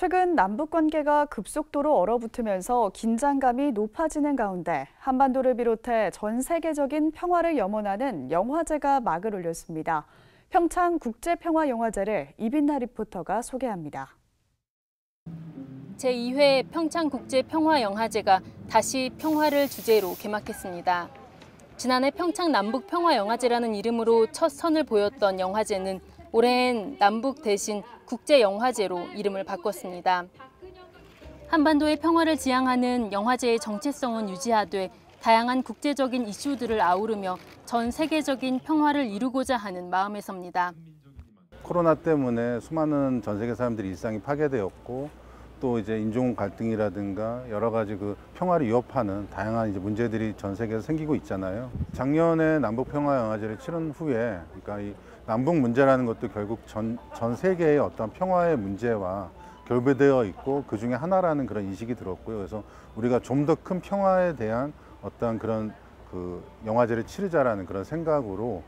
최근 남북 관계가 급속도로 얼어붙으면서 긴장감이 높아지는 가운데 한반도를 비롯해 전 세계적인 평화를 염원하는 영화제가 막을 올렸습니다. 평창 국제평화영화제를 이빈나 리포터가 소개합니다. 제2회 평창국제평화영화제가 다시 평화를 주제로 개막했습니다. 지난해 평창 남북평화영화제라는 이름으로 첫 선을 보였던 영화제는 올해엔 남북 대신 국제영화제로 이름을 바꿨습니다. 한반도의 평화를 지향하는 영화제의 정체성은 유지하되 다양한 국제적인 이슈들을 아우르며 전 세계적인 평화를 이루고자 하는 마음에서입니다. 코로나 때문에 수많은 전 세계 사람들이 일상이 파괴되었고 또 이제 인종 갈등이라든가 여러 가지 그 평화를 위협하는 다양한 이제 문제들이 전 세계에서 생기고 있잖아요. 작년에 남북 평화 영화제를 치른 후에 그러니까 이 남북 문제라는 것도 결국 전, 전 세계의 어떤 평화의 문제와 결부되어 있고 그 중에 하나라는 그런 인식이 들었고요. 그래서 우리가 좀 더 큰 평화에 대한 어떤 그런 그 영화제를 치르자라는 그런 생각으로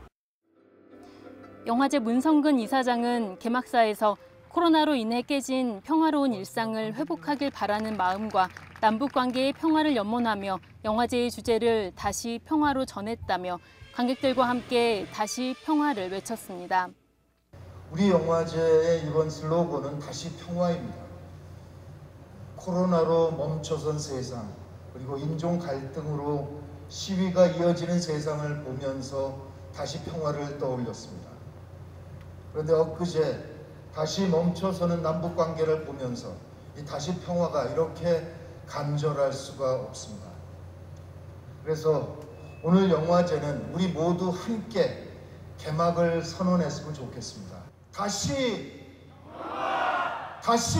영화제 문성근 이사장은 개막사에서 코로나로 인해 깨진 평화로운 일상을 회복하길 바라는 마음과 남북 관계의 평화를 염원하며 영화제의 주제를 다시 평화로 전했다며 관객들과 함께 다시 평화를 외쳤습니다. 우리 영화제의 이번 슬로건은 다시 평화입니다. 코로나로 멈춰선 세상 그리고 인종 갈등으로 시위가 이어지는 세상을 보면서 다시 평화를 떠올렸습니다. 그런데 엊그제 다시 멈춰서는 남북 관계를 보면서 이 다시 평화가 이렇게 간절할 수가 없습니다. 그래서 오늘 영화제는 우리 모두 함께 개막을 선언했으면 좋겠습니다. 다시 다시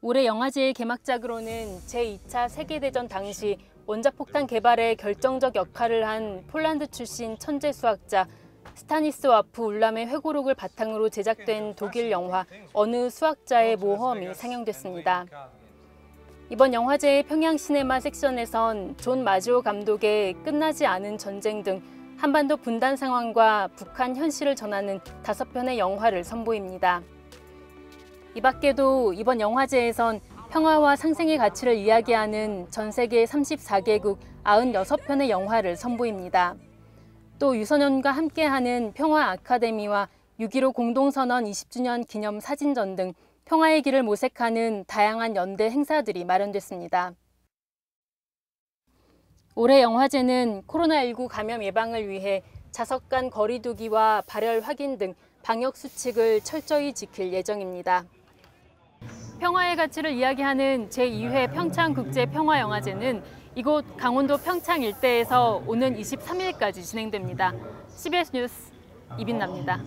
올해 영화제의 개막작으로는 제2차 세계대전 당시 원자폭탄 개발에 결정적 역할을 한 폴란드 출신 천재 수학자 스타니스와프 울람의 회고록을 바탕으로 제작된 독일 영화 어느 수학자의 모험이 상영됐습니다. 이번 영화제의 평양 시네마 섹션에선 존 마지오 감독의 끝나지 않은 전쟁 등 한반도 분단 상황과 북한 현실을 전하는 다섯 편의 영화를 선보입니다. 이 밖에도 이번 영화제에선 평화와 상생의 가치를 이야기하는 전 세계 34개국 96편의 영화를 선보입니다. 또 유소년과 함께하는 평화 아카데미와 6.15 공동선언 20주년 기념 사진전 등 평화의 길을 모색하는 다양한 연대 행사들이 마련됐습니다. 올해 영화제는 코로나19 감염 예방을 위해 자석 간 거리두기와 발열 확인 등 방역 수칙을 철저히 지킬 예정입니다. 평화의 가치를 이야기하는 제2회 평창국제평화영화제는 이곳 강원도 평창 일대에서 오는 23일까지 진행됩니다. CBS 뉴스 이빈나입니다.